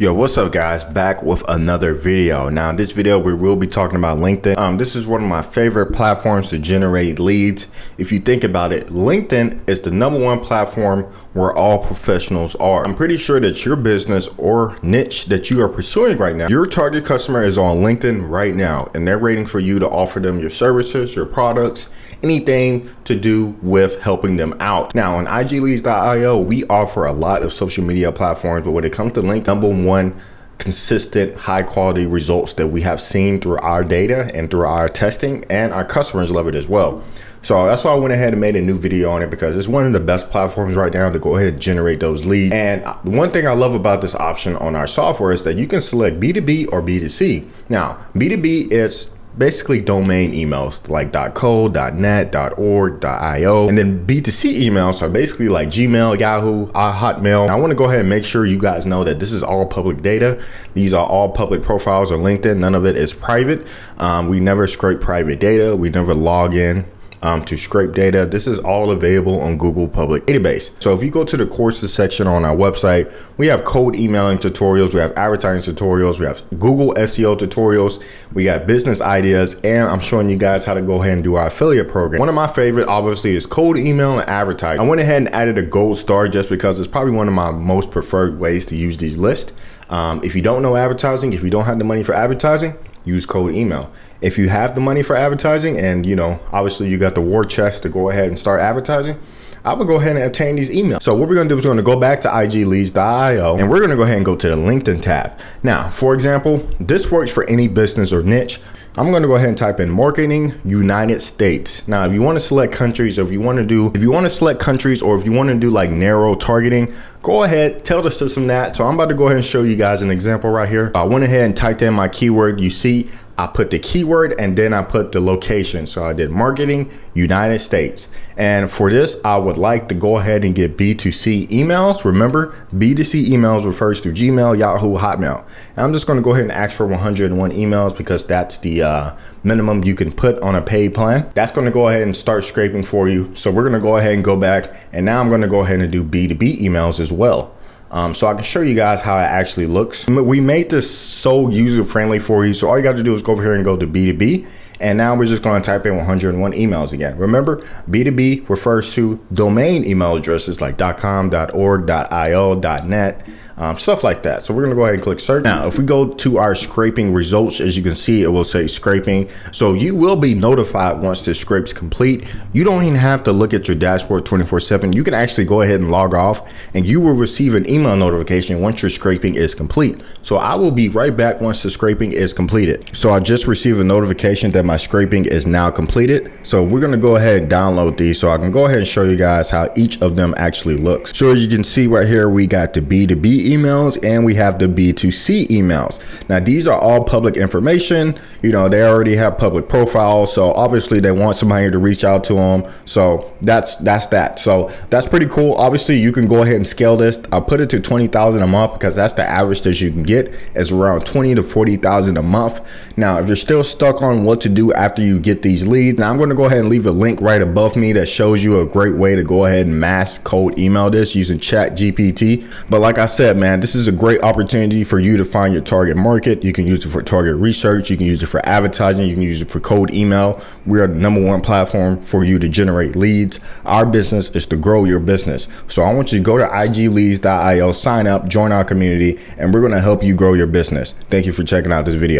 Yo, what's up guys? Back with another video. Now in this video, we will be talking about LinkedIn. Um, this is one of my favorite platforms to generate leads. If you think about it, LinkedIn is the number one platform where all professionals are. I'm pretty sure that your business or niche that you are pursuing right now, your target customer is on LinkedIn right now, and they're waiting for you to offer them your services, your products, anything to do with helping them out. Now on igleads.io, we offer a lot of social media platforms, but when it comes to LinkedIn, number one, consistent high quality results that we have seen through our data and through our testing and our customers love it as well. So that's why I went ahead and made a new video on it because it's one of the best platforms right now to go ahead and generate those leads. And uh, one thing I love about this option on our software is that you can select B2B or B2C. Now, B2B is basically domain emails like .co, .net, .org, .io, and then B2C emails are basically like Gmail, Yahoo, uh, Hotmail. I want to go ahead and make sure you guys know that this is all public data. These are all public profiles on LinkedIn. None of it is private. Um, we never scrape private data. We never log in um, to scrape data. This is all available on Google Public Database. So if you go to the courses section on our website, we have cold emailing tutorials, we have advertising tutorials, we have Google SEO tutorials, we got business ideas, and I'm showing you guys how to go ahead and do our affiliate program. One of my favorite, obviously, is cold email and advertising. I went ahead and added a gold star just because it's probably one of my most preferred ways to use these lists. Um, if you don't know advertising, if you don't have the money for advertising, use cold email. If you have the money for advertising and you know, obviously you got the war chest to go ahead and start advertising, I would go ahead and obtain these emails. So what we're gonna do is we're gonna go back to igleads.io and we're gonna go ahead and go to the LinkedIn tab. Now, for example, this works for any business or niche. I'm to go ahead and type in marketing United States. Now, if you want to select countries, or if you want to do, if you want to select countries, or if you want to do like narrow targeting, go ahead, tell the system that. So I'm about to go ahead and show you guys an example right here. I went ahead and typed in my keyword. You see, I put the keyword and then I put the location. So I did marketing United States. And for this, I would like to go ahead and get B2C emails. Remember, B2C emails refers to Gmail, Yahoo, Hotmail. And I'm just going to go ahead and ask for 101 emails because that's the uh, minimum you can put on a paid plan. That's going to go ahead and start scraping for you. So we're going to go ahead and go back. And now I'm going to go ahead and do B2B emails as well. Um, so I can show you guys how it actually looks. We made this so user friendly for you. So all you got to do is go over here and go to B2B. And now we're just going to type in 101 emails again. Remember, B2B refers to domain email addresses like .com, .org, .io, .net, um, stuff like that. So we're gonna go ahead and click search. Now, if we go to our scraping results, as you can see, it will say scraping. So you will be notified once the scrape's complete. You don't even have to look at your dashboard 24 seven. You can actually go ahead and log off and you will receive an email notification once your scraping is complete. So I will be right back once the scraping is completed. So I just received a notification that my scraping is now completed. So we're gonna go ahead and download these so I can go ahead and show you guys how each of them actually looks. So as you can see right here, we got the B2B emails and we have the B2C emails. Now these are all public information. You know, they already have public profiles. So obviously they want somebody to reach out to them. So that's that's that. So that's pretty cool. Obviously you can go ahead and scale this. I'll put it to 20,000 a month because that's the average that you can get is around 20 to 40,000 a month. Now, if you're still stuck on what to do after you get these leads, now I'm going to go ahead and leave a link right above me that shows you a great way to go ahead and mass cold email this using ChatGPT. But like I said, man, this is a great opportunity for you to find your target market. You can use it for target research. You can use it for advertising. You can use it for cold email. We are the number one platform for you to generate leads. Our business is to grow your business. So I want you to go to igleads.io, sign up, join our community, and we're going to help you grow your business. Thank you for checking out this video.